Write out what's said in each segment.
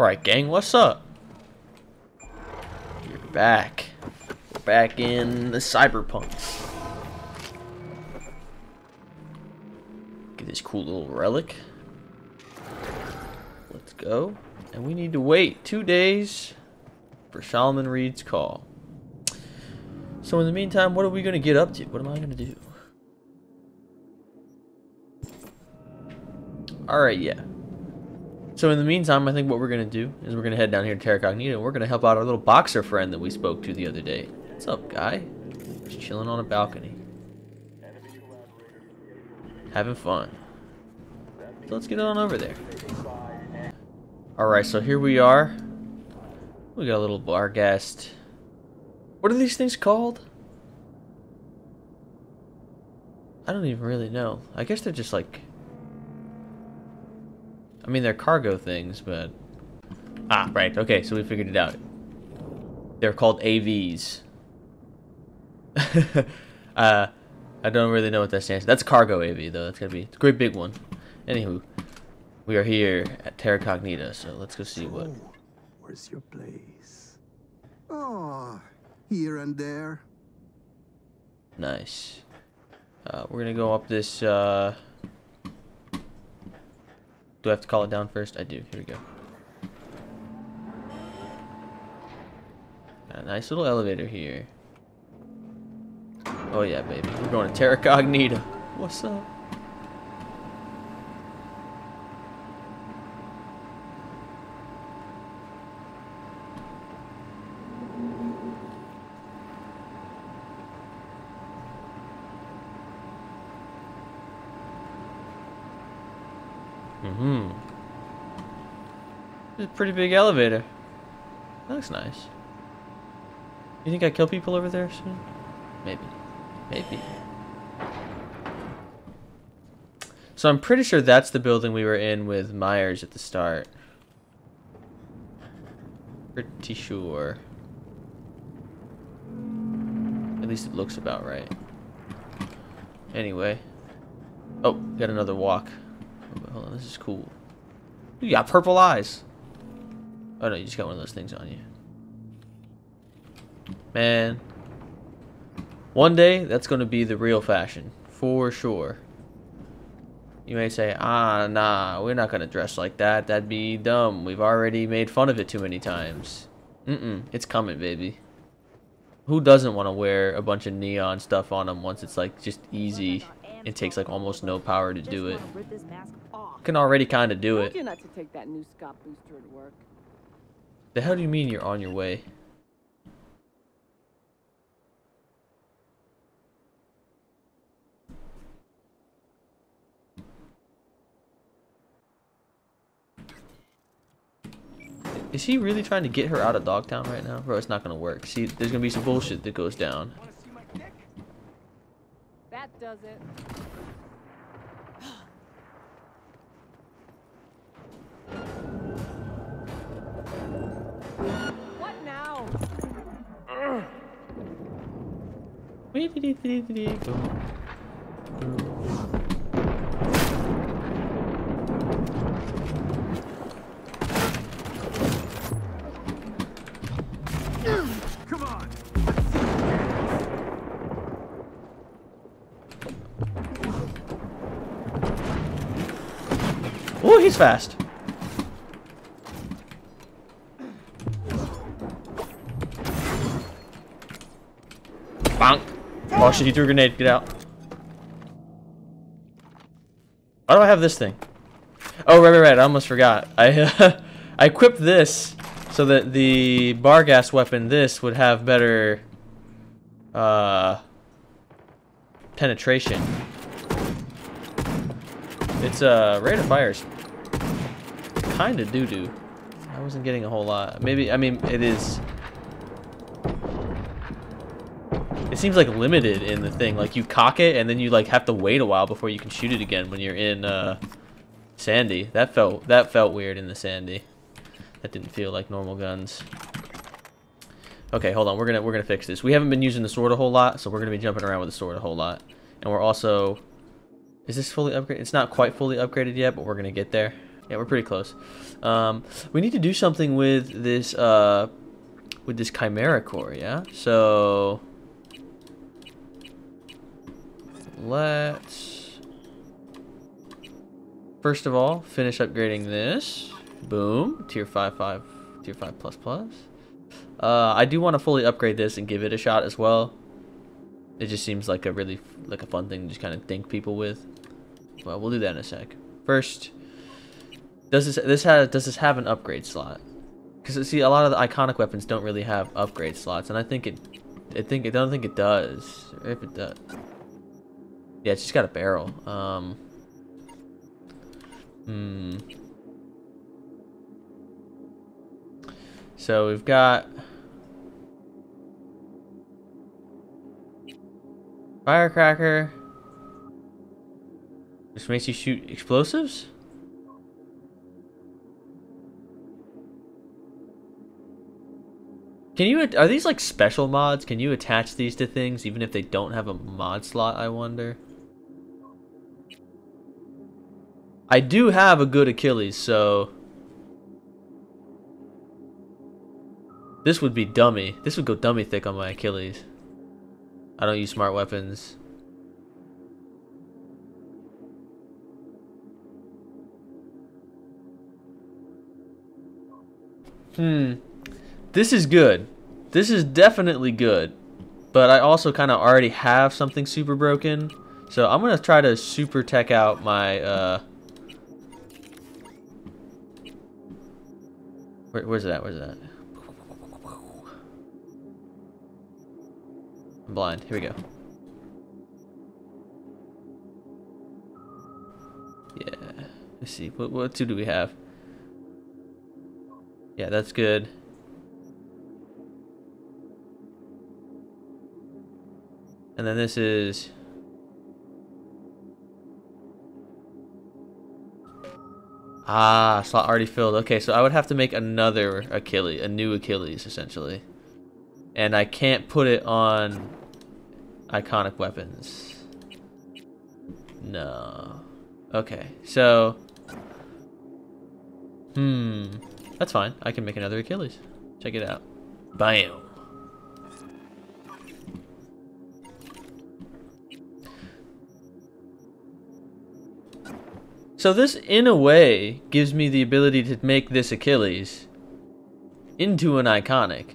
Alright, gang, what's up? You're back. We're back in the cyberpunks. Get this cool little relic. Let's go. And we need to wait two days for Solomon Reed's call. So in the meantime, what are we going to get up to? What am I going to do? Alright, yeah. So in the meantime, I think what we're going to do is we're going to head down here to Terra Cognita and we're going to help out our little boxer friend that we spoke to the other day. What's up, guy? Just chilling on a balcony. Having fun. So let's get on over there. Alright, so here we are. We got a little Barghest. What are these things called? I don't even really know. I guess they're just like... I mean, they're cargo things, but... Ah, right. Okay, so we figured it out. They're called AVs. uh, I don't really know what that stands for. That's cargo AV, though. That's gonna be It's a great big one. Anywho, we are here at Terra Cognita, so let's go see what... Oh, where's your place? Oh, here and there. Nice. Uh, we're gonna go up this, uh... Do I have to call it down first? I do. Here we go. A nice little elevator here. Oh yeah, baby. We're going to Terra Cognita. What's up? Mm-hmm. It's a pretty big elevator. That looks nice. You think I kill people over there soon? Maybe. Maybe. So I'm pretty sure that's the building we were in with Myers at the start. Pretty sure. At least it looks about right. Anyway. Oh, got another walk. Hold on, this is cool. You got purple eyes. Oh no, you just got one of those things on you. Man. One day, that's going to be the real fashion. For sure. You may say, ah, nah, we're not going to dress like that. That'd be dumb. We've already made fun of it too many times. Mm-mm, it's coming, baby. Who doesn't want to wear a bunch of neon stuff on them once it's, like, just easy? It takes, like, almost no power to do it. Can already kind of do it. The hell do you mean you're on your way? Is he really trying to get her out of Dogtown right now? Bro, it's not gonna work. See, there's gonna be some bullshit that goes down. That does it. what now? Come on. Oh, he's fast. Bonk. Oh shit, he threw a grenade. Get out. Why do I have this thing? Oh, right, right, right. I almost forgot. I, uh, I equipped this so that the Barghest weapon, this, would have better, uh, penetration. Its uh, rate of fire is kind of doo-doo. I wasn't getting a whole lot. Maybe, I mean, it is... It seems like limited in the thing. Like, you cock it, and then you, like, have to wait a while before you can shoot it again when you're in, uh, Sandy. That felt, that felt weird in the Sandy. That didn't feel like normal guns. Okay, hold on. We're gonna, we're gonna fix this. We haven't been using the sword a whole lot, so we're gonna be jumping around with the sword a whole lot. And we're also... Is this fully upgraded? It's not quite fully upgraded yet, but we're gonna get there. Yeah, we're pretty close. Um, we need to do something with this uh, with this chimera core. Yeah. So let's first of all finish upgrading this. Boom, tier five five, tier five plus plus. Uh, I do want to fully upgrade this and give it a shot as well. It just seems like a really like a fun thing to just kind of think people with. Well, we'll do that in a sec. First, does this this has does this have an upgrade slot? Because see, a lot of the iconic weapons don't really have upgrade slots, and I think it, I think I don't think it does. If it does, yeah, just got a barrel. Um. Hmm. So we've got firecracker. This makes you shoot explosives? Can you, are these like special mods? Can you attach these to things even if they don't have a mod slot, I wonder? I do have a good Achilles, so... This would be dummy. This would go dummy thick on my Achilles. I don't use smart weapons. Hmm. This is good. This is definitely good. But I also kind of already have something super broken. So I'm going to try to super tech out my... Uh... Where, where's that? Where's that? I'm blind. Here we go. Yeah. Let's see. What, what two do we have? Yeah, that's good. And then this is... Ah, slot already filled. Okay, so I would have to make another Achilles, a new Achilles, essentially. And I can't put it on iconic weapons. No. Okay, so... Hmm. That's fine. I can make another Achilles. Check it out. Bam. So this, in a way, gives me the ability to make this Achilles into an iconic.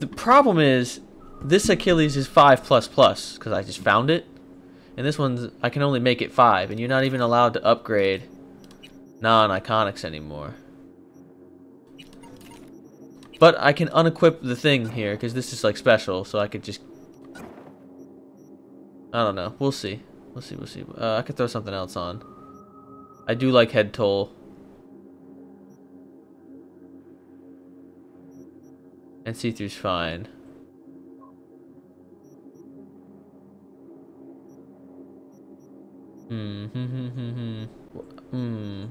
The problem is, this Achilles is 5 plus plus, because I just found it. And this one's, I can only make it 5, and you're not even allowed to upgrade non-iconics anymore. But I can unequip the thing here, because this is like special, so I could just... I don't know. We'll see. We'll see, we'll see. Uh, I could throw something else on. I do like head toll. And see-through's fine. Hmm. Hmm. Hmm. Hmm. Hmm.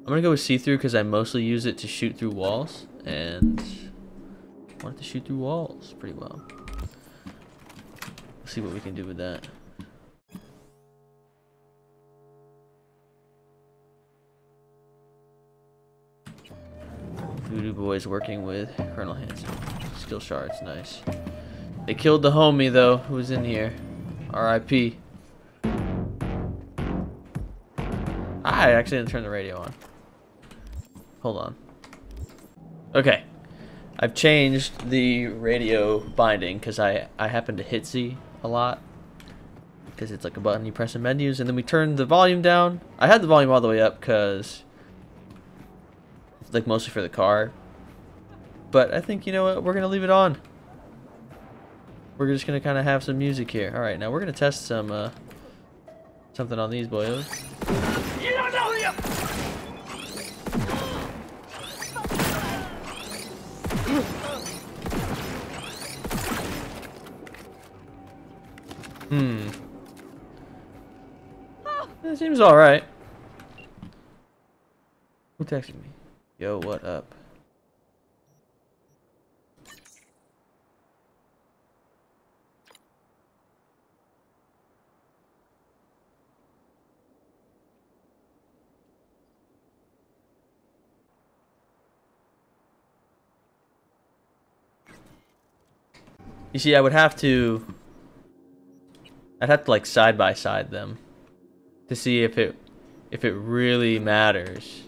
I'm gonna go with see-through because I mostly use it to shoot through walls, and I want it to shoot through walls pretty well. Let's see what we can do with that. Boy's working with Colonel Hansen. Skill shards, nice. They killed the homie though, who was in here. R.I.P. Ah, I actually didn't turn the radio on. Hold on. Okay. I've changed the radio binding because I, I happen to hit Z a lot. Because it's like a button you press in menus. And then we turn the volume down. I had the volume all the way up because like mostly for the car. But I think, you know what, we're going to leave it on. We're just going to kind of have some music here. All right, now we're going to test some, uh, something on these boys. Hmm. That seems alright. Who texted me? Yo, what up? You see, I would have to. I'd have to like side by side them to see if it if it really matters.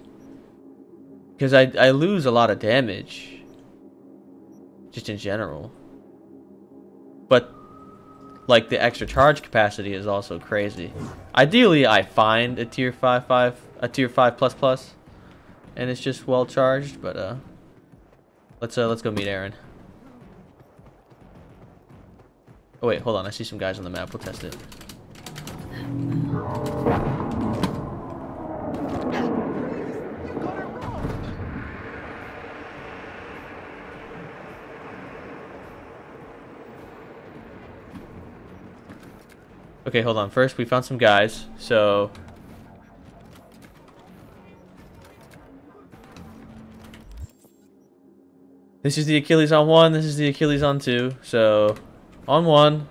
Because I I lose a lot of damage just in general. But like the extra charge capacity is also crazy. Ideally, I find a tier 5 5 a tier 5 plus plus and it's just well charged, but uh let's uh let's go meet Aaron. Oh wait, hold on. I see some guys on the map. We'll test it. Okay, hold on. First, we found some guys, so... This is the Achilles on one, this is the Achilles on two, so... On one.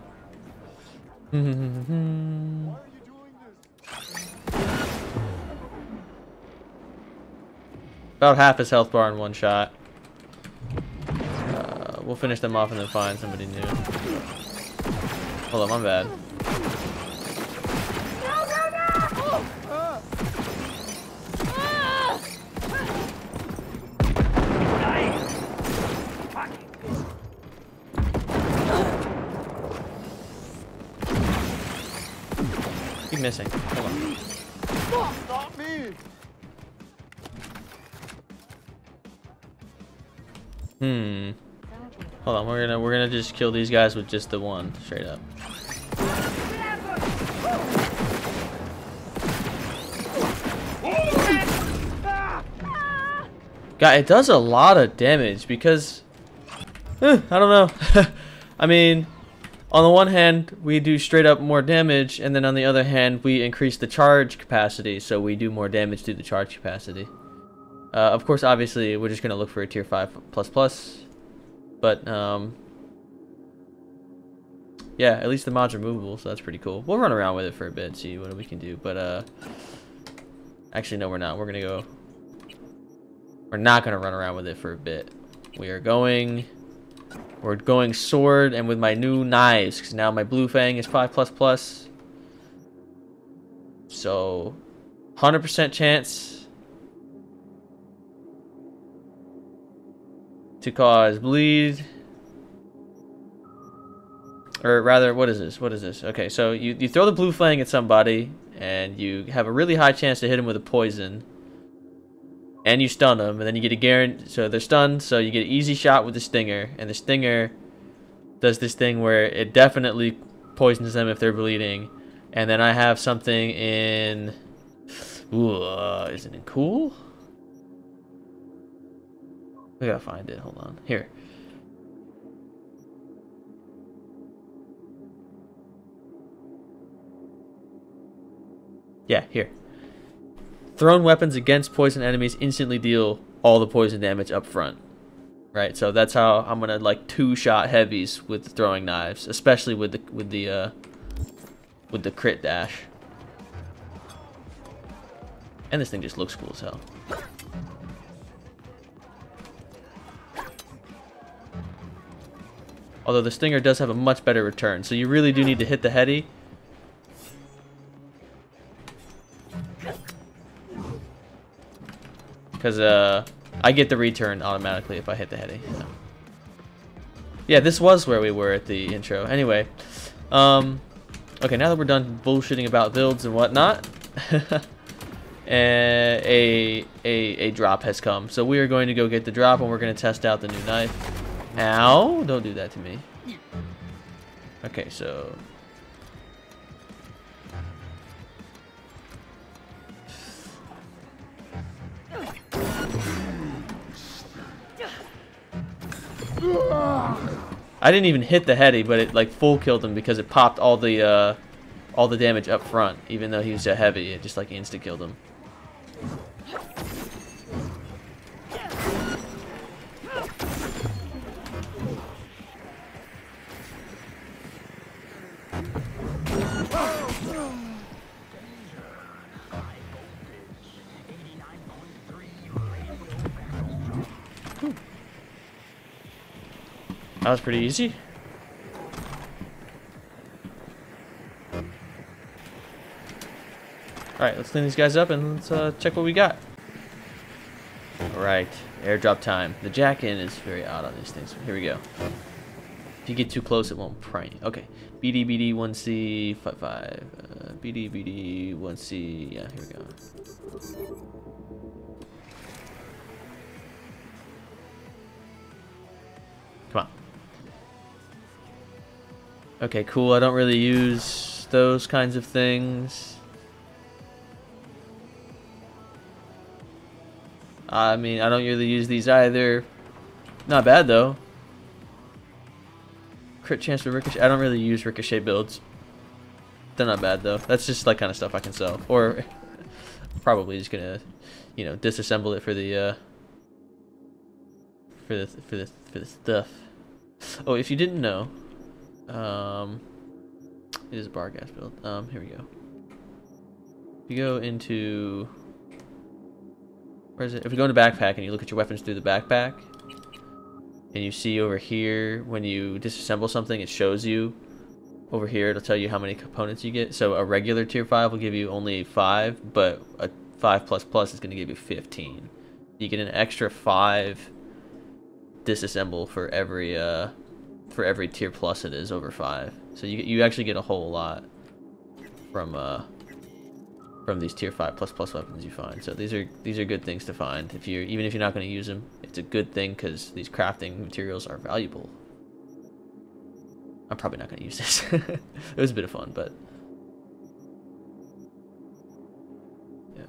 About half his health bar in one shot. Uh, we'll finish them off and then find somebody new. Hold on, my bad. Missing. Hold on. Stop me! Hmm. Hold on, we're gonna we're gonna just kill these guys with just the one, straight up. God, it does a lot of damage because eh, I don't know. I mean, on the one hand, we do straight up more damage, and then on the other hand, we increase the charge capacity, so we do more damage to the charge capacity. Uh, of course, obviously, we're just gonna look for a tier five plus plus, but um, yeah, at least the mod's removable, so that's pretty cool. We'll run around with it for a bit, see what we can do. But uh, actually, no, we're not. We're gonna go. We're not gonna run around with it for a bit. We are going. We're going sword and with my new knives, because now my blue fang is five plus plus. So, hundred percent chance to cause bleed. Or rather, what is this? What is this? Okay, so you, you throw the blue fang at somebody, and you have a really high chance to hit him with a poison. And you stun them, and then you get a guarantee. So they're stunned, so you get an easy shot with the stinger. And the stinger does this thing where it definitely poisons them if they're bleeding. And then I have something in... Ooh, uh, isn't it cool? We gotta find it. Hold on. Here. Yeah, here. Thrown weapons against poison enemies instantly deal all the poison damage up front. Right, so that's how I'm gonna like two shot heavies with throwing knives, especially with the with the uh with the crit dash. And this thing just looks cool as hell. Although the Stinger does have a much better return, so you really do need to hit the heady. Because uh, I get the return automatically if I hit the heady. So. Yeah, this was where we were at the intro. Anyway, um, okay, now that we're done bullshitting about builds and whatnot, a, a, a drop has come. So we are going to go get the drop and we're going to test out the new knife. Ow! Don't do that to me. Okay, so... I didn't even hit the heady, but it like full killed him because it popped all the uh, all the damage up front, even though he was heavy. It just like insta killed him. That was pretty easy. Alright, let's clean these guys up and let's uh, check what we got. Alright, airdrop time. The jack-in is very odd on these things. Here we go. If you get too close, it won't pry. Okay, BD, BD, 1C, 5, 5. Uh, BD, BD, 1C. Yeah, here we go. Okay, cool. I don't really use those kinds of things. I mean, I don't really use these either. Not bad, though. Crit chance for ricochet. I don't really use ricochet builds. They're not bad, though. That's just, like, kind of stuff I can sell. Or probably just gonna, you know, disassemble it for the, uh, for the, for the, for the stuff. Oh, if you didn't know, um, it is a bar gas build. Um, here we go. If you go into where is it? If you go into backpack and you look at your weapons through the backpack, and you see over here when you disassemble something, it shows you over here. It'll tell you how many components you get. So a regular tier five will give you only five, but a five plus plus is going to give you fifteen. You get an extra five disassemble for every uh for every tier plus it is over five. So you you actually get a whole lot from uh from these tier 5 plus plus weapons you find. So these are these are good things to find. If you're even if you're not going to use them, it's a good thing because these crafting materials are valuable. I'm probably not going to use this. it was a bit of fun, but yeah,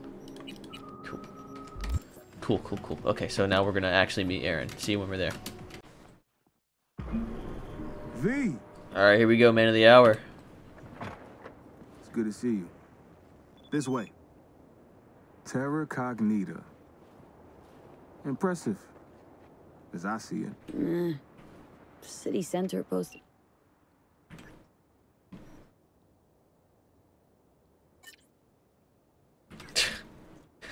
cool, cool, cool, cool. Okay, so now we're gonna actually meet Aaron. See you when we're there. V, All right, here we go, man of the hour. it's good to see you. This way. Terra Cognita. Impressive, as I see it. Mm. City center post.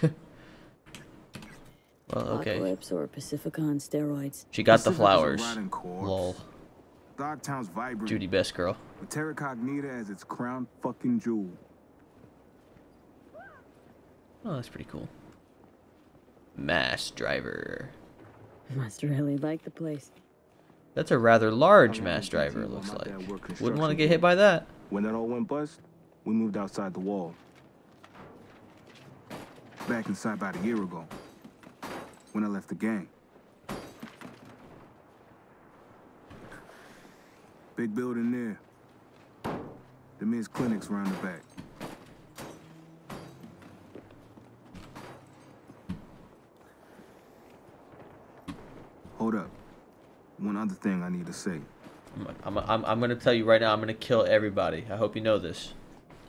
Well, okay. Apocalypse or Pacifica on steroids. She got the Pacific is flowers. rotting. Lol. Dogtown's vibrant. Judy best girl. With Terra Cognita as its crown fucking jewel. Oh, that's pretty cool. Mass driver. Must really like the place. That's a rather large I'm mass driver, it looks like. dad Wouldn't want to get hit by that. When that all went bust, we moved outside the wall. Back inside about a year ago. When I left the gang. Big building there. The men's clinics around the back. Hold up. One other thing I need to say. I'm, I'm, I'm going to tell you right now, I'm going to kill everybody. I hope you know this.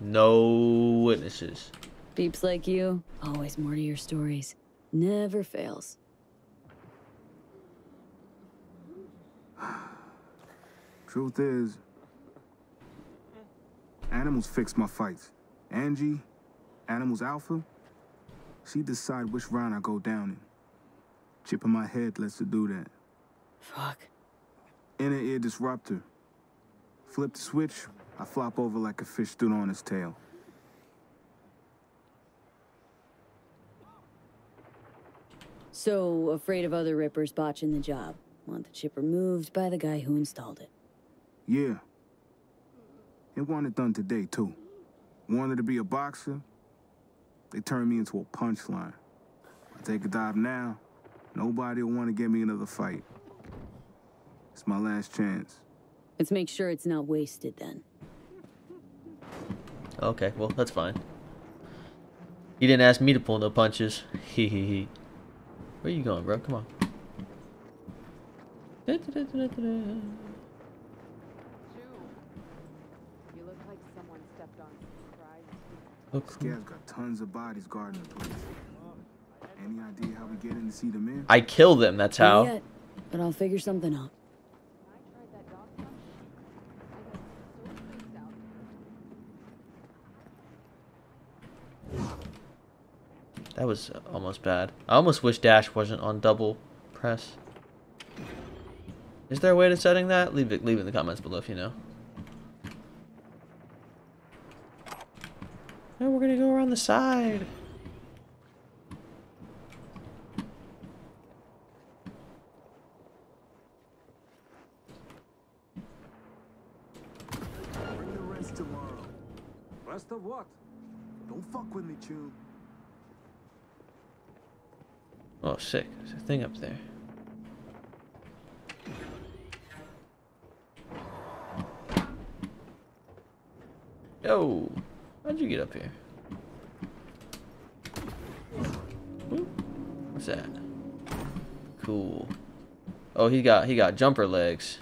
No witnesses. Peeps like you, always more to your stories. Never fails. Truth is, animals fix my fights. Angie, Animals Alpha, she decide which round I go down in. Chip in my head lets her do that. Fuck. Inner ear disruptor. Flip the switch, I flop over like a fish stood on its tail. So, afraid of other rippers botching the job. Want the chip removed by the guy who installed it. Yeah. And wanted done today, too. Wanted to be a boxer, they turned me into a punchline. I take a dive now, nobody will want to get me another fight. It's my last chance. Let's make sure it's not wasted then. Okay, well, that's fine. You didn't ask me to pull no punches. Hee hee hee. Where you going, bro? Come on. Two. You look like someone stepped on some fried sweet. Look. Scab's got tons of bodies guarding the place. Any idea how we get in to see the men? I kill them, that's how. Yet, but I'll figure something out. When I tried that dog punch, I got so freaked out. That was almost bad. I almost wish dash wasn't on double press. Is there a way to setting that? Leave it leave it in the comments below if you know. No, we're gonna go around the side. Bring the rest tomorrow. Rest of what? Don't fuck with me, Chew. Oh, sick. There's a thing up there. Yo, how'd you get up here? What's that? Cool. Oh, he got he got jumper legs.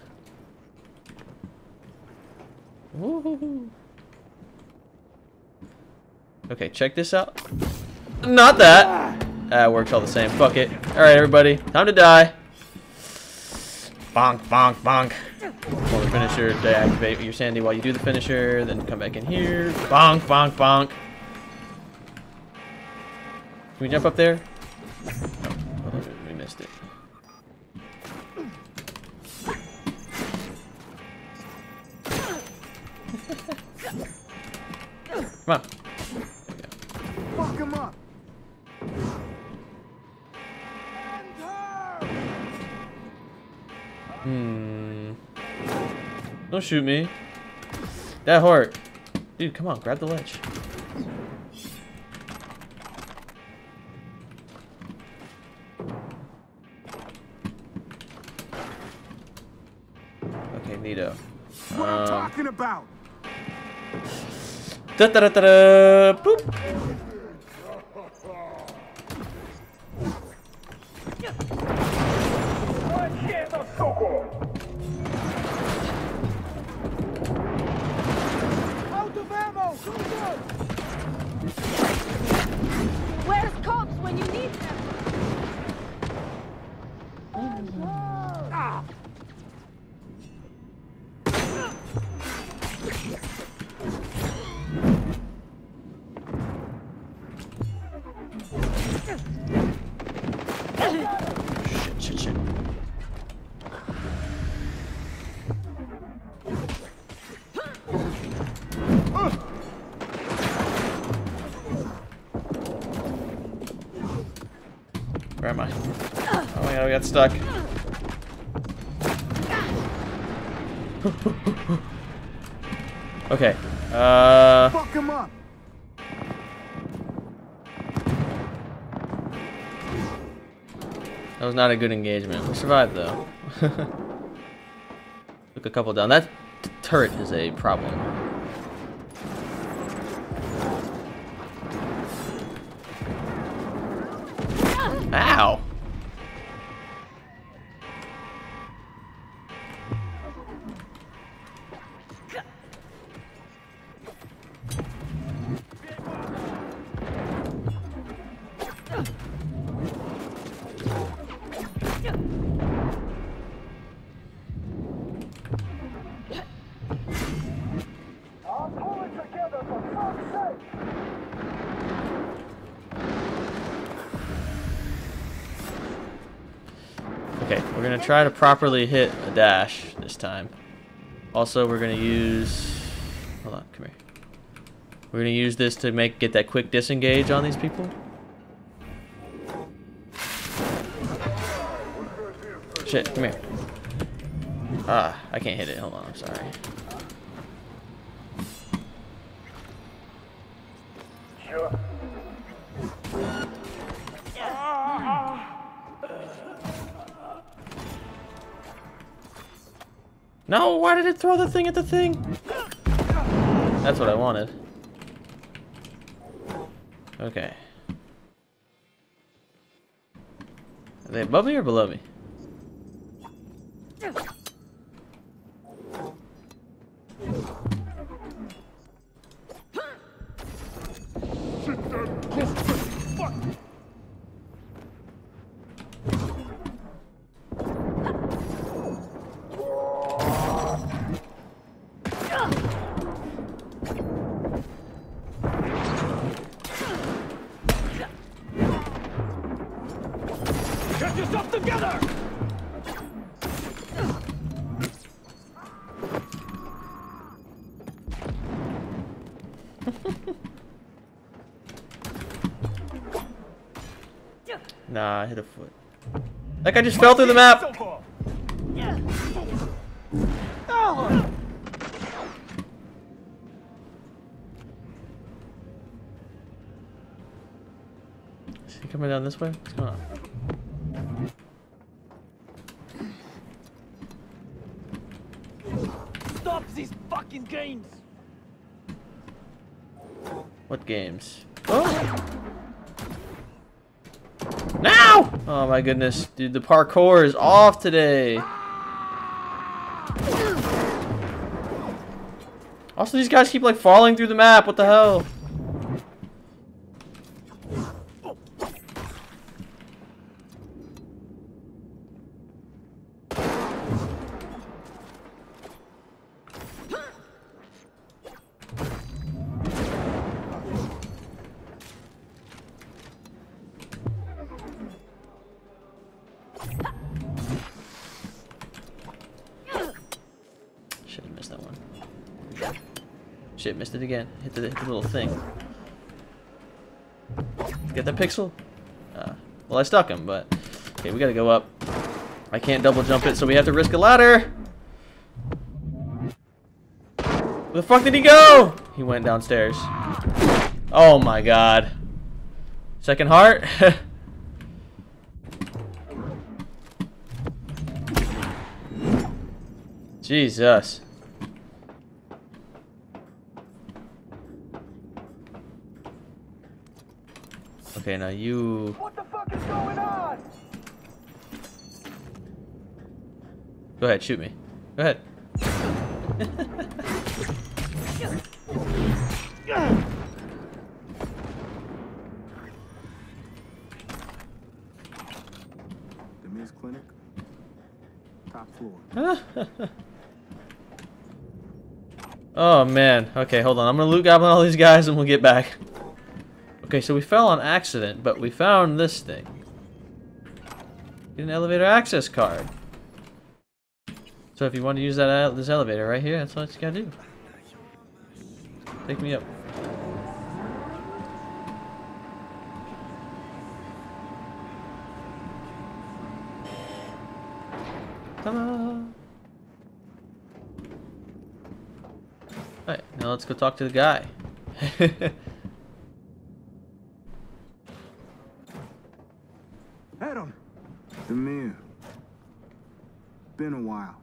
Okay, check this out. Not that. That works all the same. Fuck it. All right, everybody, time to die. Bonk, bonk, bonk. Finisher, deactivate your sandy while you do the finisher, then come back in here. Bonk, bonk, bonk. Can we jump up there? Oh, we missed it. Come on. Fuck him up. Hmm. Don't shoot me. That hurt. Dude, come on, grab the ledge. Okay, neato. What I'm Um, talking about. da da da da da. Boop. Where's cops when you need them? Shit, got stuck. okay. Uh. Fuck him up. That was not a good engagement. We survived though. Took a couple down. That turret is a problem. Ow! Try to properly hit a dash this time. Also, we're gonna use. Hold on, come here. We're gonna use this to make get that quick disengage on these people. Shit, come here. Ah, I can't hit it. Hold on, I'm sorry. Why did it throw the thing at the thing? That's what I wanted. Okay. Are they above me or below me? yourself together! nah, I hit a foot. Like I just fell through the map! Is he coming down this way? What's going on? Games! What games? Oh! Now! Oh my goodness, dude, the parkour is off today. Also, these guys keep like falling through the map. What the hell? Again. Hit the, hit the little thing. Get that pixel? Uh, well, I stuck him, but... Okay, we gotta go up. I can't double jump it, so we have to risk a ladder! Where the fuck did he go? He went downstairs. Oh my god. Second heart? Jesus. Okay, now you. What the fuck is going on? Go ahead, shoot me. Go ahead. The Miz Clinic, top floor. oh man. Okay, hold on. I'm gonna loot goblin all these guys and we'll get back. Okay, so we fell on accident, but we found this thing. Get an elevator access card. So if you want to use that ele- this elevator right here, that's what you gotta do. Take me up. Alright, now let's go talk to the guy. Been a while.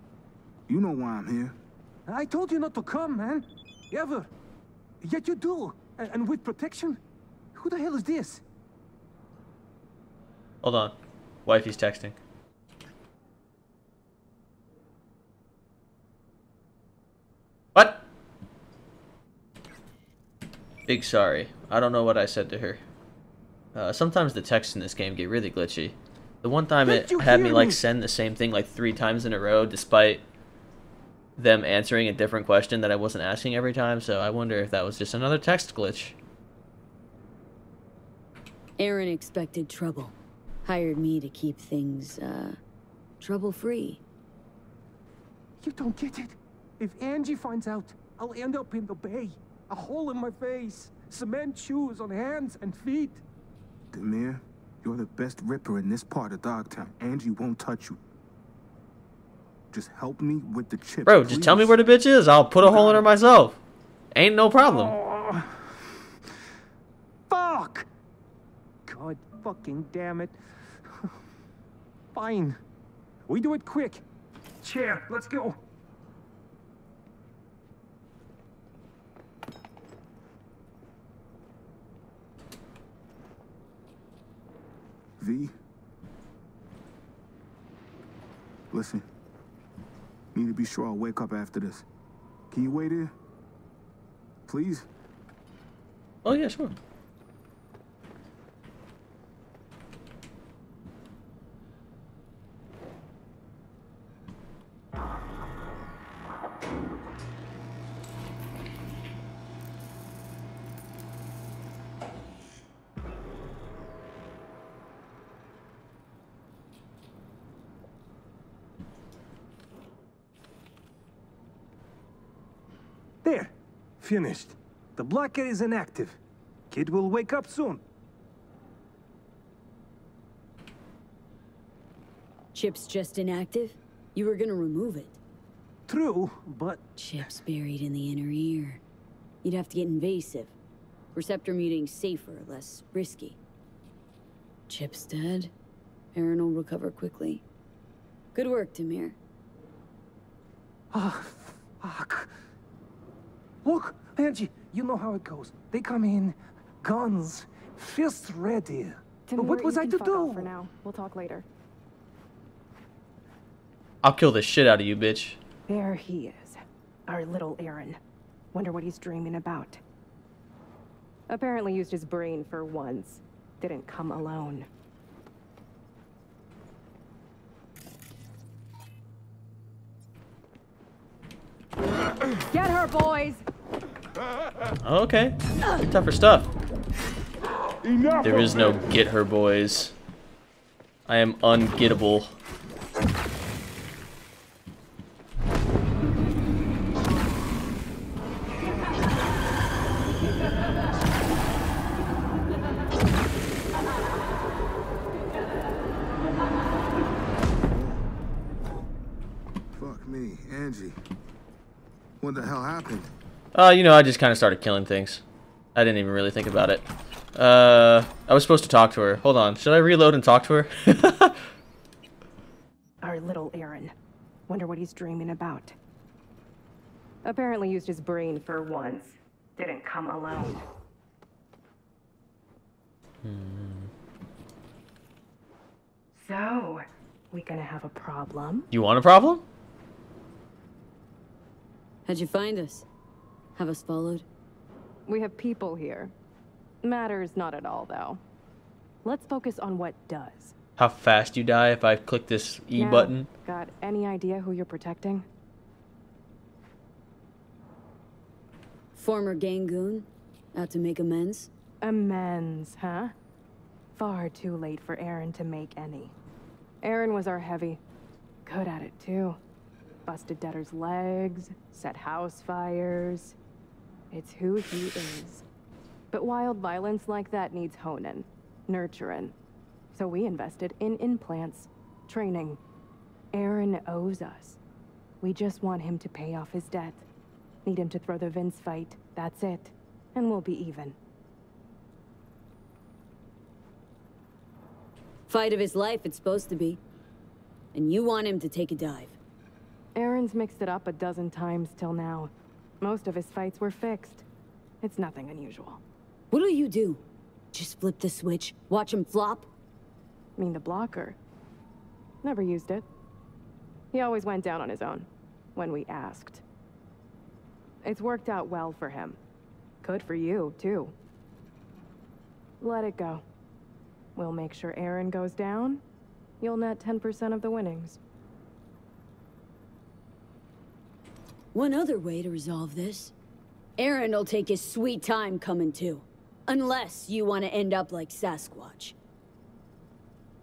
You know why I'm here. I told you not to come, man. Ever. Yet you do. And, and with protection. Who the hell is this? Hold on. Wifey's texting. What? Big sorry. I don't know what I said to her. Uh, sometimes the texts in this game get really glitchy. The one time Did it had me hear like send the same thing like three times in a row despite them answering a different question that I wasn't asking every time, so I wonder if that was just another text glitch. Aaron expected trouble. Hired me to keep things, uh, trouble-free. You don't get it. If Angie finds out, I'll end up in the bay. A hole in my face. Cement shoes on hands and feet. Demir, you're the best ripper in this part of Dogtown. Angie won't touch you. Just help me with the chip. Bro, just tell me where the bitch is. I'll put a hole in her myself. Ain't no problem. Oh. Fuck! God fucking damn it. Fine. We do it quick. Chair, let's go. V. Listen. Need to be sure I'll wake up after this. Can you wait here? Please? Oh yeah, sure. There. Finished. The blocker is inactive. Kid will wake up soon. Chip's just inactive? You were gonna remove it. True, but Chip's buried in the inner ear. You'd have to get invasive. Receptor muting's safer, less risky. Chip's dead. Aaron will recover quickly. Good work, Tamir. ah, fuck. Look, Angie, you know how it goes. They come in, guns, fists ready. But what was you I can to fuck do? For now, we'll talk later. I'll kill the shit out of you, bitch. There he is. Our little Aaron. Wonder what he's dreaming about. Apparently used his brain for once. Didn't come alone. Get her, boys! Okay. Tougher stuff. There is no get her, boys. I am ungettable. Uh, you know, I just kind of started killing things. I didn't even really think about it. Uh, I was supposed to talk to her. Hold on. Should I reload and talk to her? Our little Aaron. Wonder what he's dreaming about. Apparently used his brain for once. Didn't come alone. So, we gonna have a problem? you want a problem? How'd you find us? Have us followed? We have people here. Matters not at all, though. Let's focus on what does. How fast you die if I click this E Now, button? Got any idea who you're protecting? Former gang goon? Out to make amends? Amends, huh? Far too late for Aaron to make any. Aaron was our heavy. Good at it, too. Busted debtors' legs, set house fires. It's who he is. But wild violence like that needs honing, nurturing. So we invested in implants, training. Aaron owes us. We just want him to pay off his debt. Need him to throw the Vince fight, that's it. And we'll be even. Fight of his life, it's supposed to be. And you want him to take a dive. Aaron's mixed it up a dozen times till now. Most of his fights were fixed. It's nothing unusual. What'll you do? Just flip the switch, watch him flop? I mean, the blocker. Never used it. He always went down on his own, when we asked. It's worked out well for him. Good for you, too. Let it go. We'll make sure Aaron goes down. You'll net 10% of the winnings. One other way to resolve this. Aaron will take his sweet time coming to. Unless you want to end up like Sasquatch.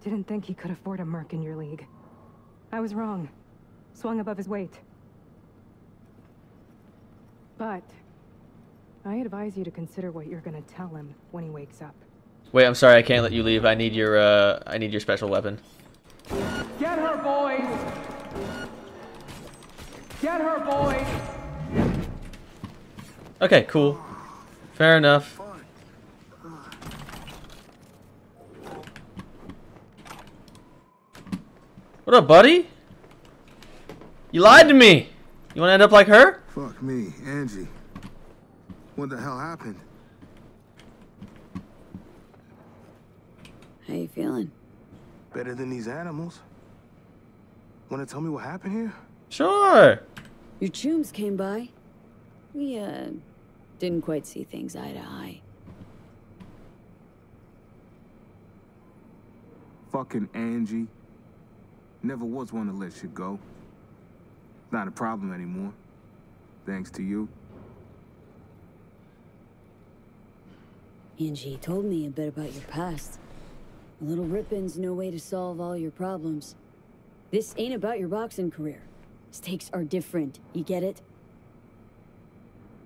Didn't think he could afford a merc in your league. I was wrong. Swung above his weight. But I advise you to consider what you're gonna tell him when he wakes up. Wait, I'm sorry, I can't let you leave. I need your uh, I need your special weapon. Get her, boys! Get her, boys! Okay, cool. Fair enough. What up, buddy? You lied to me. You want to end up like her? Fuck me, Angie. What the hell happened? How you feeling? Better than these animals. Wanna tell me what happened here? Sure. Your chooms came by. We, uh, didn't quite see things eye to eye. Fucking Angie. Never was one to let shit go. Not a problem anymore. Thanks to you. Angie told me a bit about your past. A little ripping's no way to solve all your problems. This ain't about your boxing career. Stakes are different. You get it?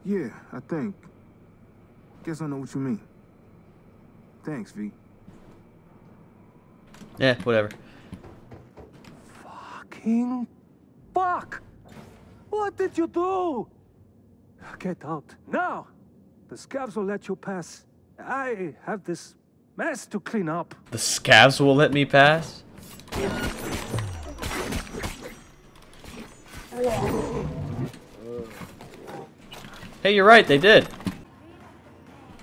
Yeah, I think. Guess I know what you mean. Thanks, V. Yeah, whatever. King? Fuck! What did you do? Get out. Now! The scavs will let you pass. I have this mess to clean up. The scavs will let me pass? Hey, you're right, they did.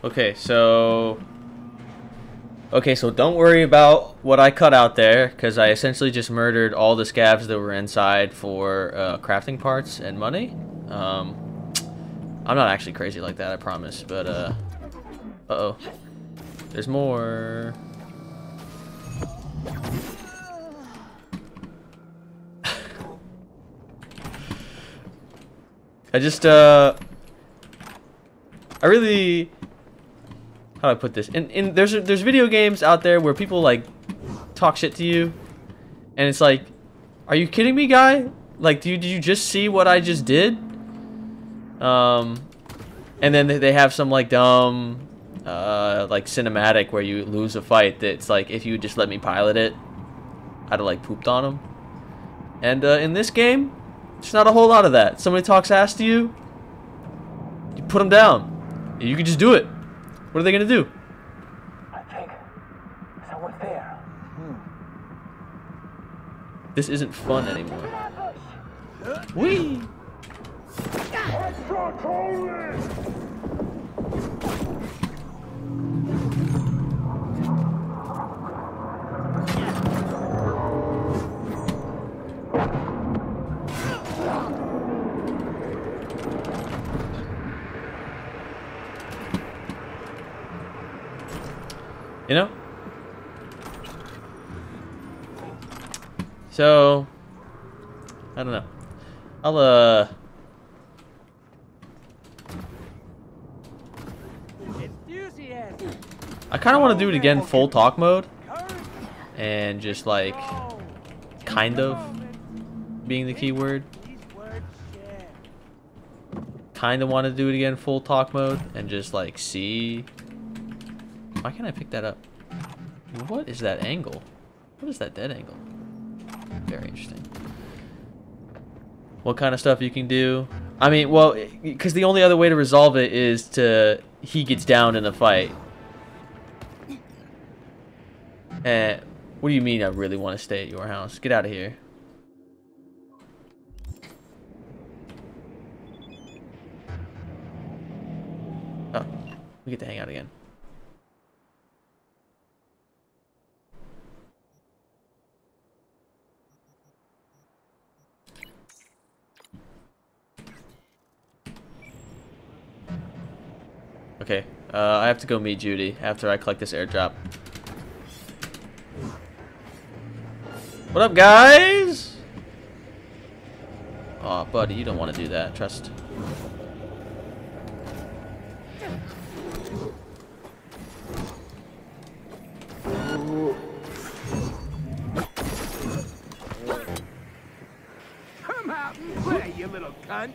Okay, so... Okay, so don't worry about what I cut out there, because I essentially just murdered all the scavs that were inside for uh, crafting parts and money. Um, I'm not actually crazy like that, I promise, but, uh... Uh-oh. There's more. I just, uh... I really... How do I put this? And, in there's there's video games out there where people like talk shit to you, and it's like, are you kidding me, guy? Like, do you, did you just see what I just did? Um, and then they have some like dumb, uh, like cinematic where you lose a fight. That's like if you just let me pilot it, I'd have like pooped on him. And uh, in this game, there's not a whole lot of that. Somebody talks ass to you, you put them down. You can just do it. What are they gonna do? I think someone's there. Hmm. This isn't fun anymore. Wee. You know? So, I don't know. I'll, uh... I kind of want to do it again full talk mode. And just like, kind of being the keyword. Kind of want to do it again full talk mode and just like see. Why can't I pick that up? What is that angle? What is that dead angle? Very interesting. What kind of stuff you can do? I mean, well, eh, because the only other way to resolve it is to he gets down in the fight. And what do you mean I really want to stay at your house? Get out of here. Oh, we get to hang out again. Okay, uh, I have to go meet Judy after I collect this airdrop. What up, guys? Aw, oh, buddy, you don't want to do that. Trust. Come out and play, you little cunt.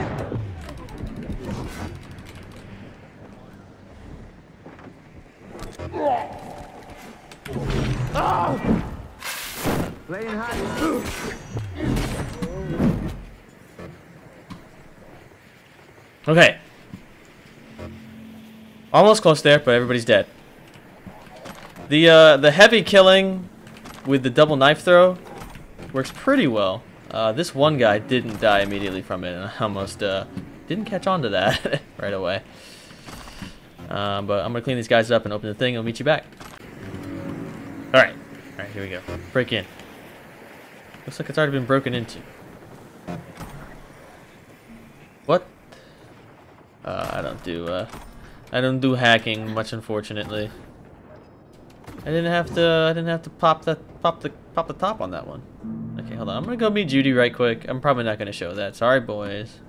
Playing. Okay. Almost close there, but everybody's dead. The uh, the heavy killing with the double knife throw works pretty well. Uh, this one guy didn't die immediately from it, and I almost uh, didn't catch on to that right away. Um, but I'm gonna clean these guys up and open the thing. I'll meet you back. All right, all right, here we go. Break in. Looks like it's already been broken into. What? Uh, I don't do uh, I don't do hacking much, unfortunately. I didn't have to. I didn't have to pop the pop the pop the top on that one. Okay, hold on. I'm gonna go meet Judy right quick. I'm probably not gonna show that. Sorry, boys.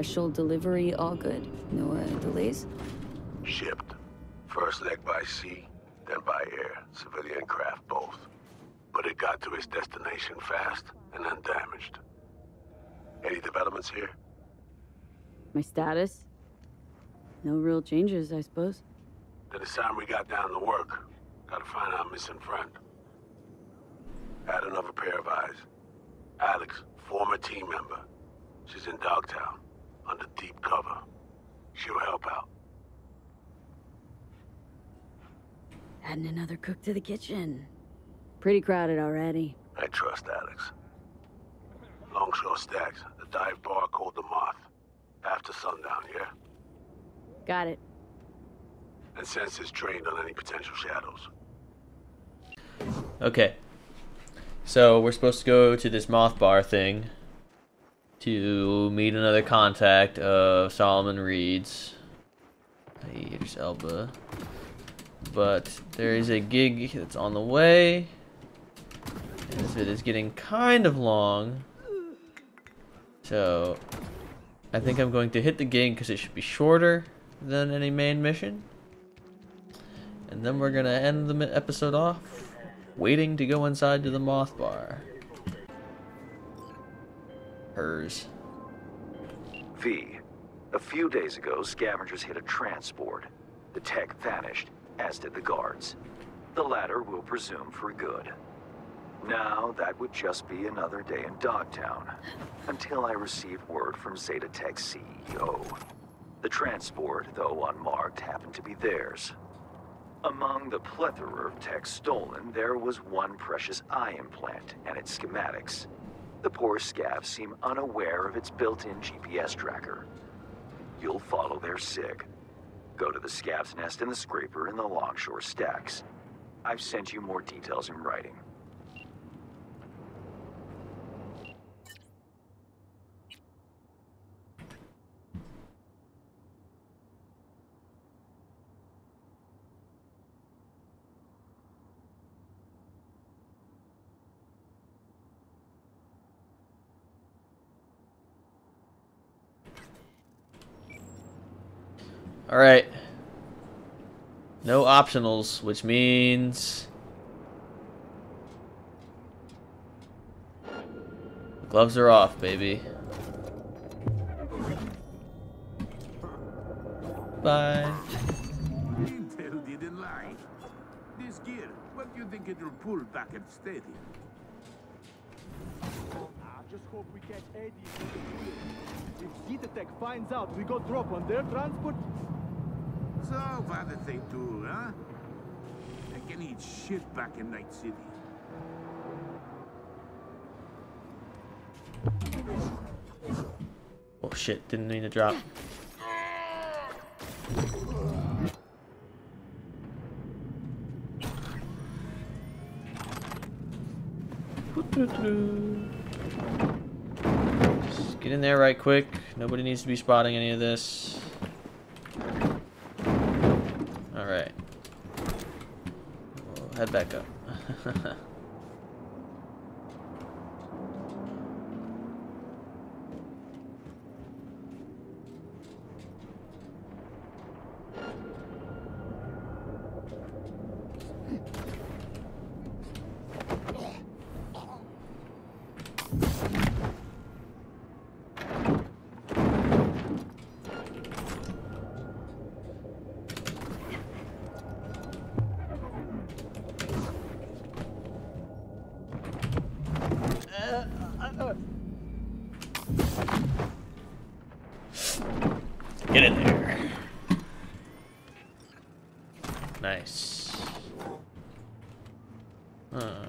Special delivery all good. No uh, delays? Shipped. First leg by sea, then by air. Civilian craft both. But it got to its destination fast and undamaged. Any developments here? My status? No real changes, I suppose. Then it's time we got down to work. Gotta find our missing friend. Add another pair of eyes. Alex, former team member. She's in Dogtown, under deep cover. She'll help out. Adding another cook to the kitchen. Pretty crowded already. I trust Alex. Longshore stacks, the dive bar called the Moth. After sundown, yeah? Got it. And senses trained on any potential shadows. Okay. So we're supposed to go to this moth bar thing to meet another contact of Solomon Reed's. Idris Elba. But there is a gig that's on the way. As it is getting kind of long. So I think I'm going to hit the gig because it should be shorter than any main mission. And then we're gonna end the episode off waiting to go inside to the moth bar. Hers. V. A few days ago, scavengers hit a transport. The tech vanished, as did the guards. The latter will presume for good. Now, that would just be another day in Dogtown, until I receive word from Zetatech's CEO. The transport, though unmarked, happened to be theirs. Among the plethora of tech stolen, there was one precious eye implant and its schematics. The poor scavs seem unaware of its built-in GPS tracker. You'll follow their SIG. Go to the scav's nest in the scraper in the longshore stacks. I've sent you more details in writing. Alright. No optionals, which means... Gloves are off, baby. Bye. Intel didn't lie. This gear, what do you think it'll pull back at stadium? I just hope we catch Eddie. If Zetatech finds out we got drop on their transport, So, what did they do, huh? They can eat shit back in Night City. Oh shit, didn't mean to drop. Just get in there right quick. Nobody needs to be spotting any of this. Alright. We'll head back up. Get in there. Nice. Uh.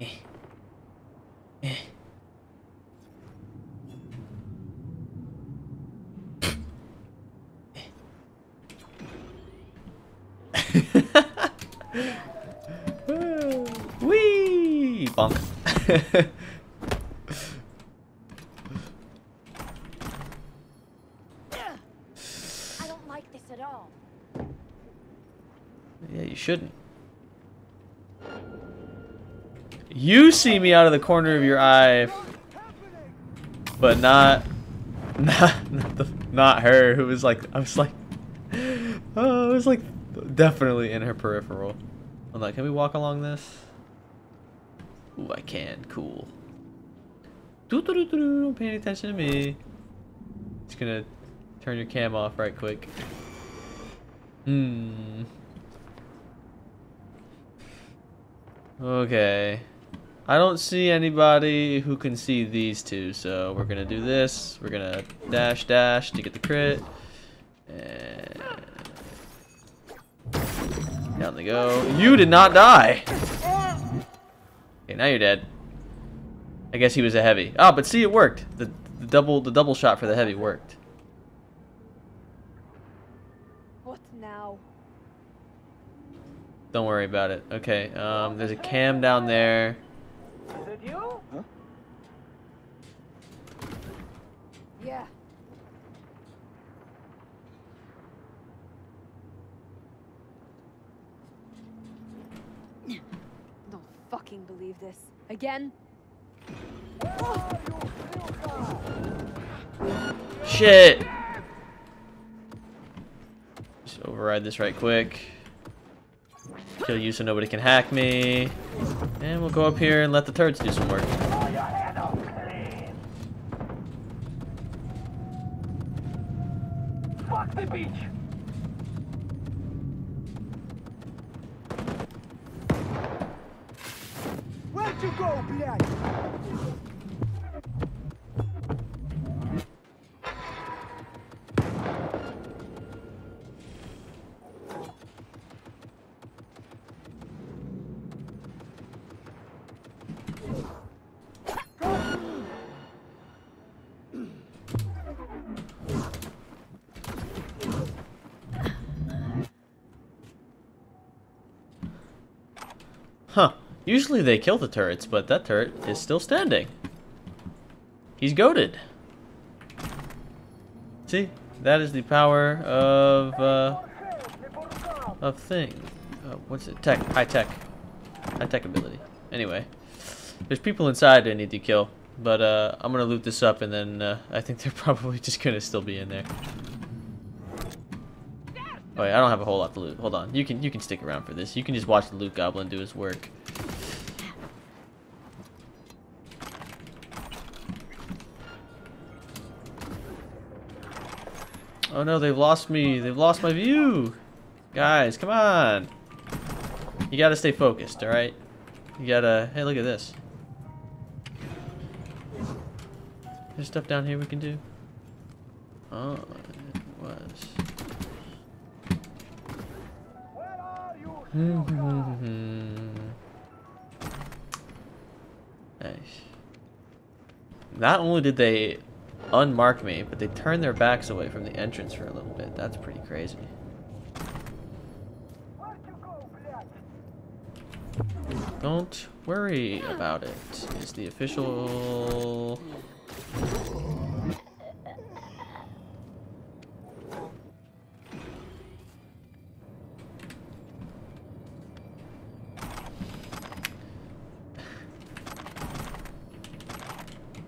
Eh. Eh. Bonk. I don't like this at all. yeah, you shouldn't. You see me out of the corner of your eye, but not, not, not, the, not her. Who was like, I was like, oh, I was like, definitely in her peripheral. I'm like, can we walk along this? Ooh, I can. Cool. Doo -doo -doo -doo Don't pay any attention to me. Just gonna turn your cam off right quick. Hmm. Okay. I don't see anybody who can see these two, so we're gonna do this. We're gonna dash dash to get the crit. And down they go. You did not die! Okay, now you're dead. I guess he was a heavy. Oh, but see, it worked. The, the double the double shot for the heavy worked. What now? Don't worry about it. Okay, um, there's a cam down there. Is it you? Yeah. Don't fucking believe this. Again? Shit! Just override this right quick. Kill you so nobody can hack me. And we'll go up here and let the turrets do some work. Fuck the beach! to go, блядь! Usually they kill the turrets, but that turret is still standing. He's goaded. See? That is the power of, uh, of thing. Uh, what's it? Tech. High tech. High tech ability. Anyway. There's people inside I need to kill. But, uh, I'm gonna loot this up and then, uh, I think they're probably just gonna still be in there. Oh I don't have a whole lot to loot. Hold on. You can you can stick around for this. You can just watch the loot goblin do his work. Oh no, they've lost me. They've lost my view. Guys, come on. You gotta stay focused, alright? You gotta... Hey, look at this. There's stuff down here we can do. Oh, it was. nice. Not only did they unmark me, but they turned their backs away from the entrance for a little bit. That's pretty crazy. Don't worry about it. It's the official...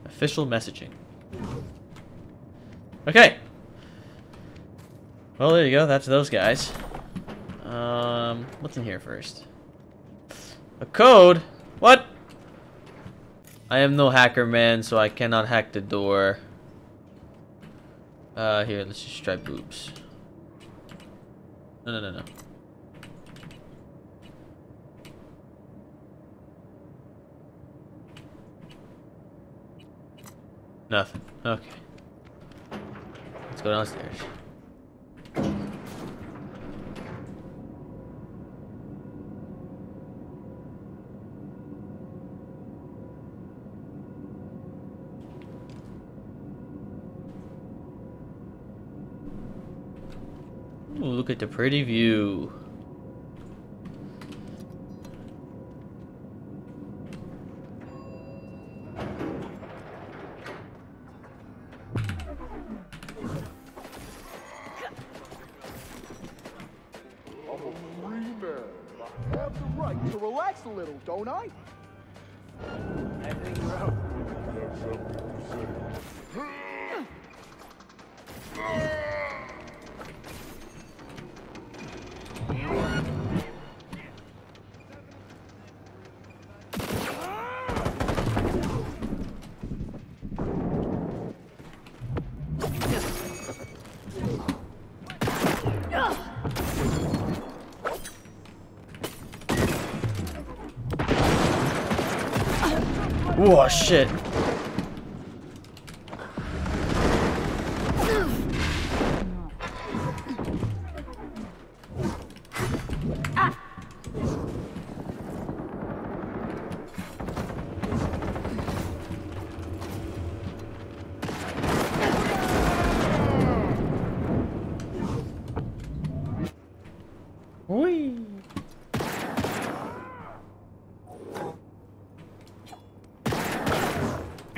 Official messaging. Okay. Well, there you go. That's those guys. Um, what's in here first? A code? What? I am no hacker, man, so I cannot hack the door. Uh, here, let's just try boobs. No, no, no, no. Nothing. Okay. Go downstairs. Ooh, look at the pretty view. Whoa, shit.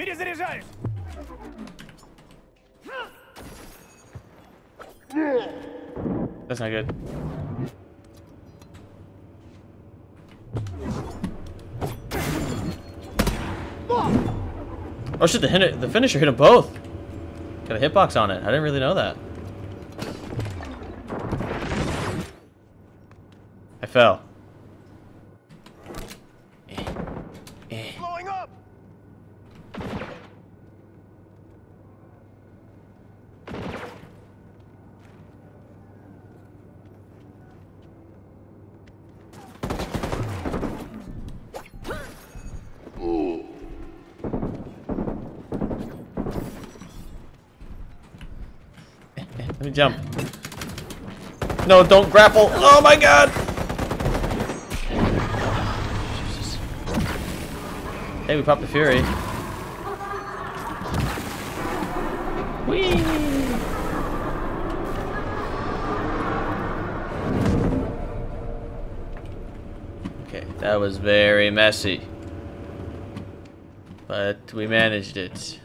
Перезаряжаюсь! That's not good. Oh shit, the, hit the finisher hit them both. Got a hitbox on it. I didn't really know that. I fell. Jump. No, don't grapple. Oh my god! Hey, we popped the Fury. Whee! Okay, that was very messy. But we managed it.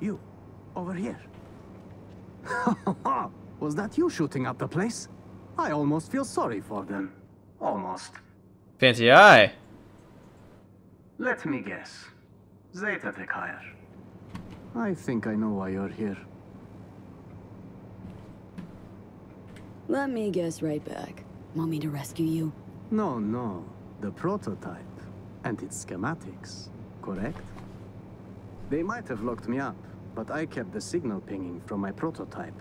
You, over here. Was that you shooting up the place? I almost feel sorry for them. Almost. Fancy eye. Let me guess. Zetatech hire. I think I know why you're here. Let me guess right back. Want me to rescue you? No, no. The prototype. And its schematics. Correct? They might have locked me up, but I kept the signal pinging from my prototype.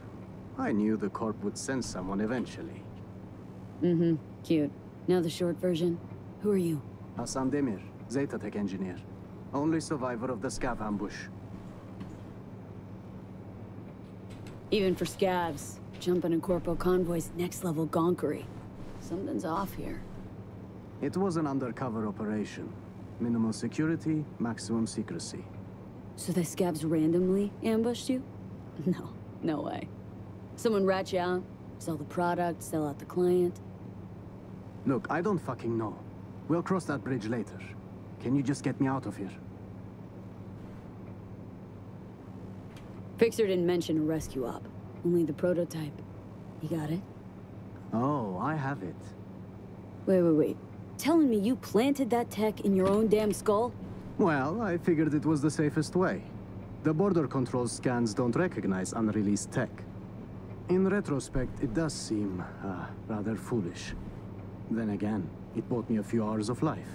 I knew the Corp would send someone eventually. Mm-hmm. Cute. Now the short version. Who are you? Hassan Demir, Zetatech engineer. Only survivor of the Scav ambush. Even for scavs, jumping in Corpo Convoy's next level gonkery. Something's off here. It was an undercover operation. Minimal security, maximum secrecy. So the scavs randomly ambushed you? No, no way. Someone rat you out, sell the product, sell out the client. Look, I don't fucking know. We'll cross that bridge later. Can you just get me out of here? Fixer didn't mention a rescue op. Only the prototype. You got it? Oh, I have it. Wait, wait, wait. Telling me you planted that tech in your own damn skull? Well, I figured it was the safest way. The border control scans don't recognize unreleased tech. In retrospect, it does seem uh, rather foolish. Then again, it bought me a few hours of life.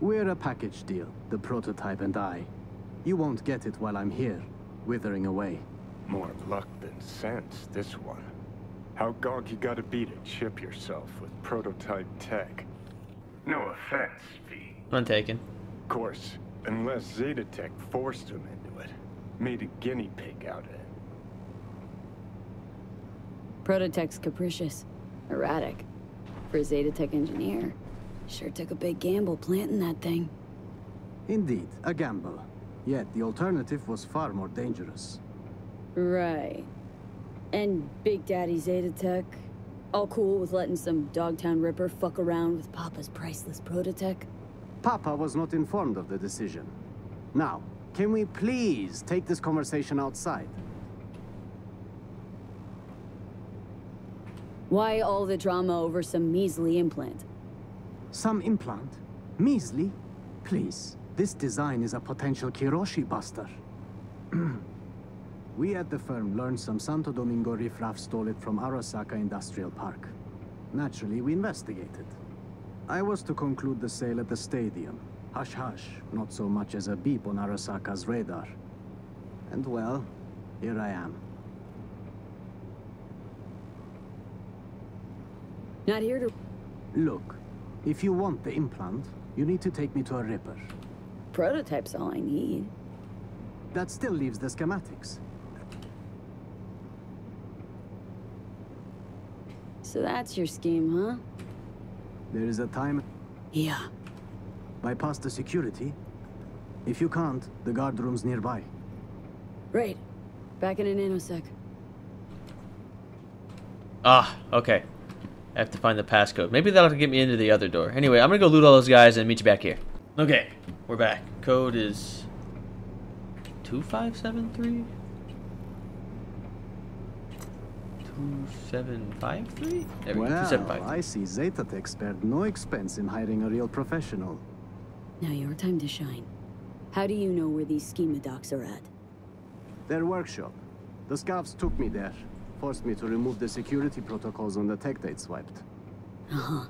We're a package deal, the prototype and I. You won't get it while I'm here, withering away. More luck than sense, this one. How gog you gotta be to chip yourself with prototype tech? No offense, V. Untaken. Of course, unless Zetatech forced him into it. Made a guinea pig out of it. Prototech's capricious, erratic. For a Zetatech engineer, sure took a big gamble planting that thing. Indeed, a gamble. Yet the alternative was far more dangerous. Right. And Big Daddy Zetatech, all cool with letting some Dogtown Ripper fuck around with Papa's priceless Prototech? Papa was not informed of the decision. Now, can we please take this conversation outside? Why all the drama over some measly implant? Some implant? Measly? Please, this design is a potential Kiroshi buster. we at the firm learned some Santo Domingo riffraff stole it from Arasaka Industrial Park. Naturally, we investigated. I was to conclude the sale at the stadium. Hush hush, not so much as a beep on Arasaka's radar. And well, here I am. Not here to... Look, if you want the implant, you need to take me to a Ripper. Prototype's all I need. That still leaves the schematics. So that's your scheme, huh? There is a time... Yeah. Bypass the security. If you can't, the guard room's nearby. Right. Back in a nanosec. Ah, okay. I have to find the passcode. Maybe that'll get me into the other door. Anyway, I'm gonna go loot all those guys and meet you back here. Okay, we're back. Code is 2573? 2753? There we Well, 2753. I see Zetatech spared no expense in hiring a real professional. Now your time to shine. How do you know where these schema docs are at? Their workshop. The scavs took me there. Forced me to remove the security protocols on the tech they'd swiped. Uh-huh.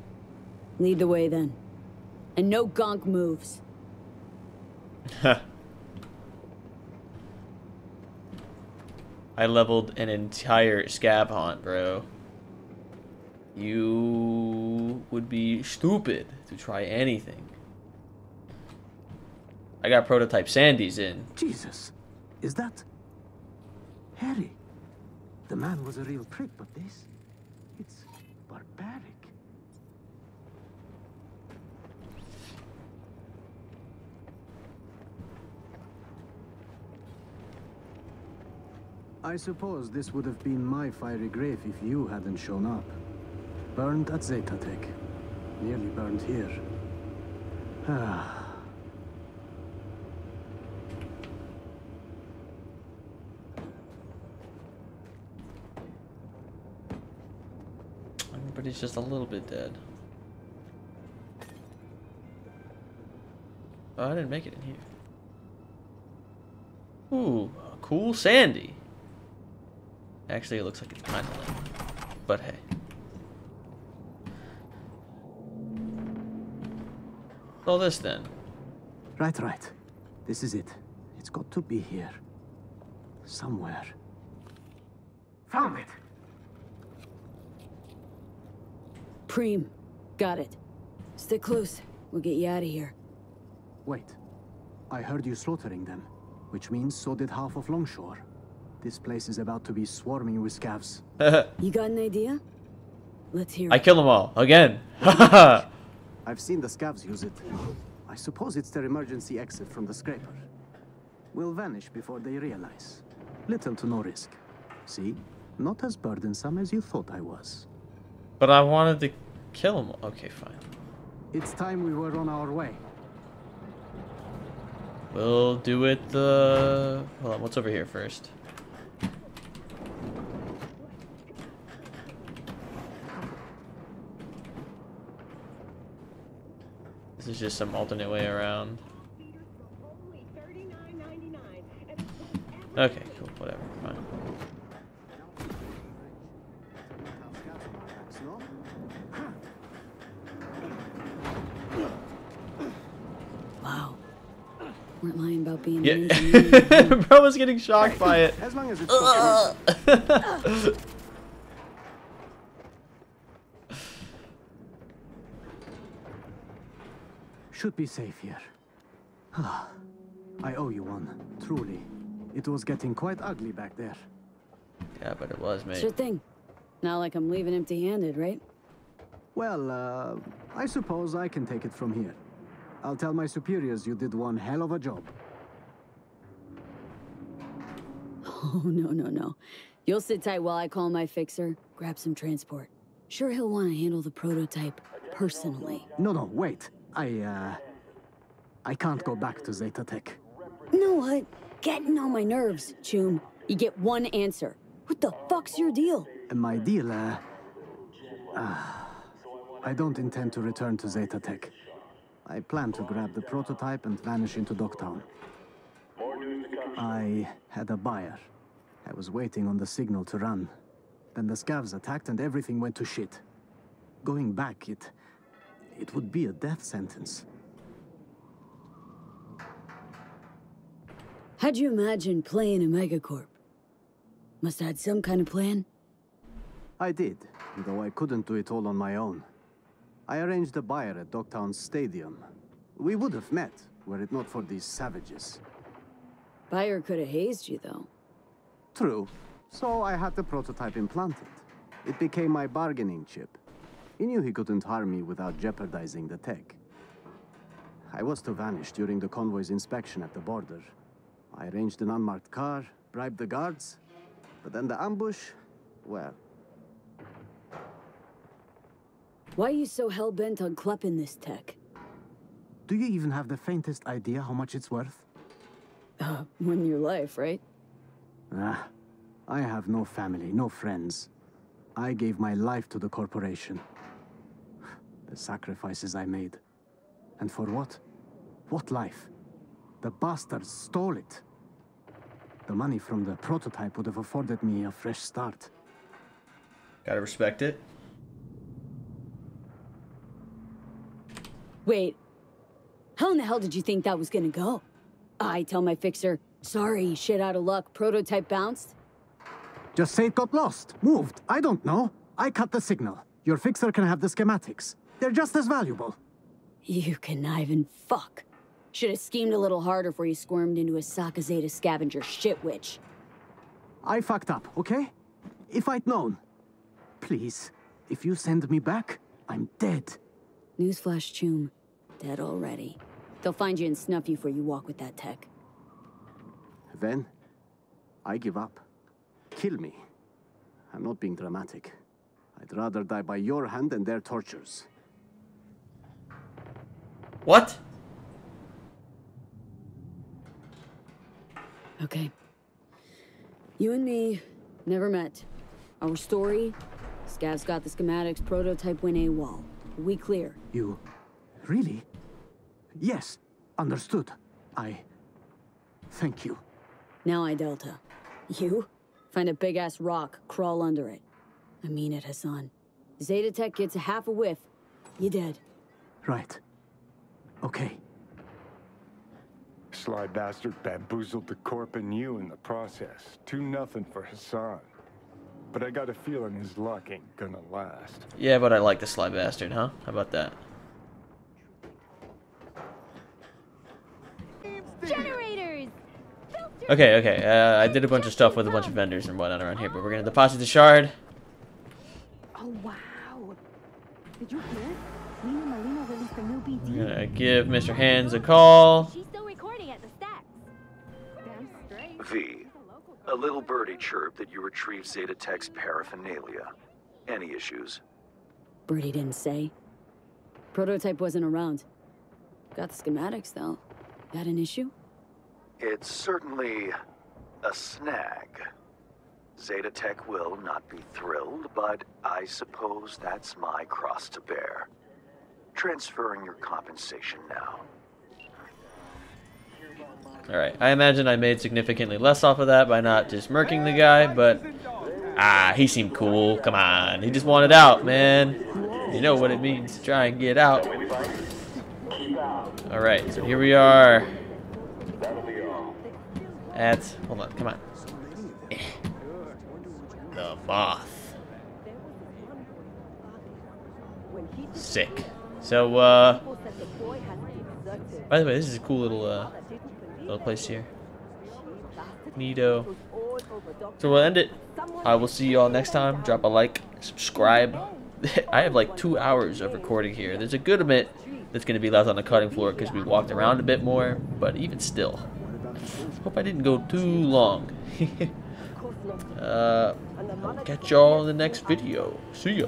Lead the way then. And no gonk moves. I leveled an entire scav hunt, bro. You would be stupid to try anything. I got prototype Sandy's in. Jesus, is that... Harry? The man was a real prick, but this... It's barbaric. I suppose this would have been my fiery grave if you hadn't shown up. Burned at Zetatech. Nearly burned here. Ah. Everybody's just a little bit dead. Oh, I didn't make it in here. Ooh, a cool Sandy. Actually, it looks like it's kind of lame. But hey. All this then. Right, right. This is it. It's got to be here. Somewhere. Found it! Preem. Got it. Stick close. We'll get you out of here. Wait. I heard you slaughtering them, which means so did half of Longshore. This place is about to be swarming with scavs. You got an idea? Let's hear I it. kill them all again. I've seen the scavs use it. I suppose it's their emergency exit from the scraper. Will vanish before they realize. Little to no risk. See? Not as burdensome as you thought I was. but I wanted to kill them. Okay, fine. It's time we were on our way. We'll do it the... Hold on, what's over here first? This is just some alternate way around. Okay, cool, whatever, fine. Lying about being Yeah. an engineer. Bro was getting shocked by it. As long as it's Ugh. Should be safe here. I owe you one, truly. It was getting quite ugly back there. yeah, but it was, mate. Sure thing. Not like I'm leaving empty-handed, right? Well, uh, I suppose I can take it from here. I'll tell my superiors you did one hell of a job. Oh, no, no, no. You'll sit tight while I call my fixer, grab some transport. Sure he'll want to handle the prototype personally. No, no, wait. I, uh... I can't go back to Zetatech. You know what? Getting on my nerves, Choom. You get one answer. What the fuck's your deal? And my deal, uh... uh, I don't intend to return to Zetatech. I plan to grab the prototype and vanish into Dogtown. I had a buyer. I was waiting on the signal to run. Then the scavs attacked and everything went to shit. Going back, it... it would be a death sentence. How'd you imagine playing a megacorp? Must have had some kind of plan? I did, though I couldn't do it all on my own. I arranged a buyer at Dogtown Stadium. We would have met, were it not for these savages. Buyer could have hazed you, though. True. So I had the prototype implanted. It became my bargaining chip. He knew he couldn't harm me without jeopardizing the tech. I was to vanish during the convoy's inspection at the border. I arranged an unmarked car, bribed the guards, but then the ambush, well, Why are you so hell-bent on klepping this tech? do you even have the faintest idea how much it's worth? Uh, win your life, right? Ah, I have no family, no friends. I gave my life to the corporation. The sacrifices I made. And for what? What life? The bastards stole it. The money from the prototype would have afforded me a fresh start. Gotta respect it. Wait. How in the hell did you think that was gonna go? I tell my fixer, sorry, shit out of luck, prototype bounced? Just say it got lost, moved. I don't know. I cut the signal. Your fixer can have the schematics. They're just as valuable. You conniving fuck. Should have schemed a little harder before you squirmed into a Sakazeta scavenger shit witch. I fucked up, okay? If I'd known. Please, if you send me back, I'm dead. Newsflash, Choom. Dead already. They'll find you and snuff you before you walk with that tech. Then, I give up. Kill me. I'm not being dramatic. I'd rather die by your hand than their tortures. What? Okay. You and me never met. Our story Scavs got the schematics, prototype went AWOL. We clear. You. Really? Yes, understood. I. Thank you. Now I Delta. You? Find a big ass rock, crawl under it. I mean it, Hassan. Zetatech gets a half a whiff. You dead. Right. Okay. Sly bastard bamboozled the corp and you in the process. Two nothing for Hassan. But I got a feeling his luck ain't gonna last. Yeah, but I like the sly bastard, huh? How about that? Generators! Okay, okay. Uh, I did a bunch of stuff with a bunch of vendors and whatnot around here, but we're gonna deposit the shard. Oh, wow. Did you hear? Nina Molina released a new BD. We're gonna give Mr. Hands a call. She's still recording at the stacks. Damn straight. V. A little birdie chirped that you retrieved Zetatech's paraphernalia. Any issues? Birdie didn't say. Prototype wasn't around. Got the schematics, though. That an issue? It's certainly a snag. Zetatech will not be thrilled, but I suppose that's my cross to bear. Transferring your compensation now. Alright, I imagine I made significantly less off of that by not just murking the guy, but... Ah, he seemed cool. Come on. He just wanted out, man. You know what it means to try and get out. Alright, so here we are. At, hold on, come on. The moth. Sick. So, uh, by the way, this is a cool little, uh, little place here. Neato. So we'll end it. I will see you all next time. Drop a like, subscribe. I have like two hours of recording here. There's a good bit that's going to be left on the cutting floor because we walked around a bit more, but even still. Hope I didn't go too long. uh, catch y'all in the next video. See ya.